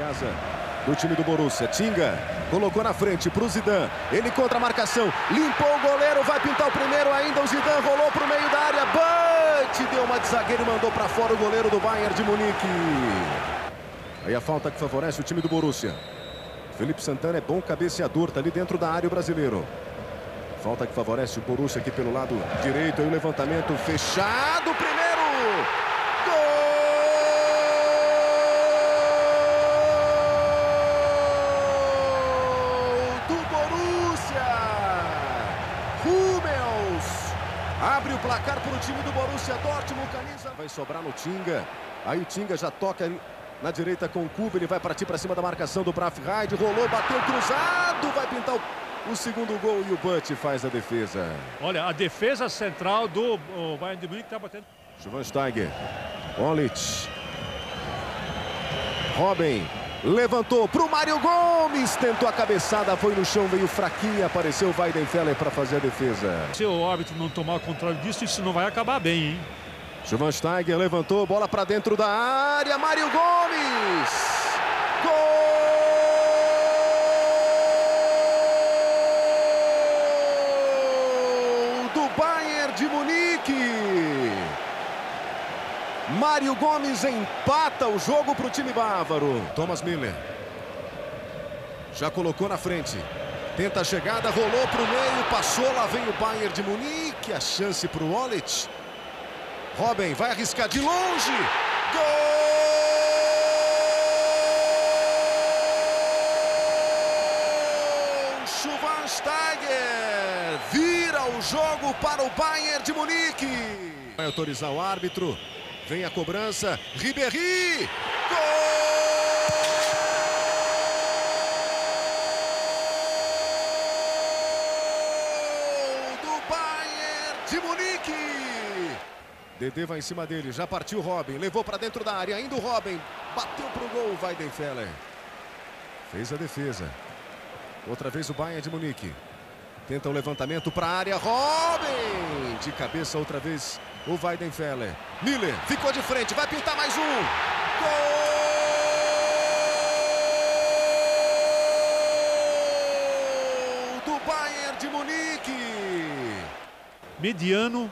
casa do time do Borussia. Tinga colocou na frente para o Zidane. Ele contra a marcação. Limpou o goleiro, vai pintar o primeiro ainda. O Zidane rolou para o meio da área. Bate, deu uma de zagueiro e mandou para fora o goleiro do Bayern de Munique. Aí a falta que favorece o time do Borussia. Felipe Santana é bom cabeceador, tá ali dentro da área o brasileiro. Falta que favorece o Borussia aqui pelo lado direito. Aí o levantamento fechado. Primeiro. Gol do Hummels abre o placar para o time do Borussia Dortmund. Camisa vai sobrar no Tinga. Aí o Tinga já toca na direita com o Cuba. Ele vai partir para cima da marcação do Braf Raid. Rolou, bateu cruzado. Vai pintar o o segundo gol e o Butt faz a defesa. Olha, a defesa central do Bayern de Munique está batendo. Schwansteiger, Olic, Robin, levantou para o Mário Gomes, tentou a cabeçada, foi no chão, veio fraquinha, apareceu o Weidenfeller para fazer a defesa. Se o árbitro não tomar o controle disso, isso não vai acabar bem, hein? Schwansteiger levantou, bola para dentro da área, Mário Gomes! Gol! Bayern de Munique. Mário Gomes empata o jogo para o time bávaro. Thomas Miller. Já colocou na frente. Tenta a chegada, rolou para o meio, passou, lá vem o Bayern de Munique. A chance para o Olic. Robin vai arriscar de longe. Gol! Schwansteiger vira o jogo para o Bayern de Munique. Vai autorizar o árbitro. Vem a cobrança. Ribéry. Gol do Bayern de Munique. Dedê vai em cima dele. Já partiu Robin. Levou para dentro da área. Ainda o Robin. Bateu para o gol. Weidenfeller. Fez a defesa. Outra vez o Bayern de Munique. Tenta o levantamento para a área. Robin! De cabeça outra vez o Weidenfeller. Miller ficou de frente. Vai pintar mais um. Gol! Do Bayern de Munique. Mediano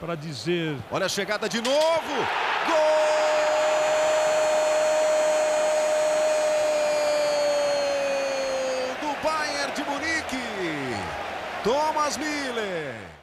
para dizer... Olha a chegada de novo. Gol! Bayern de Munique. Thomas Miller.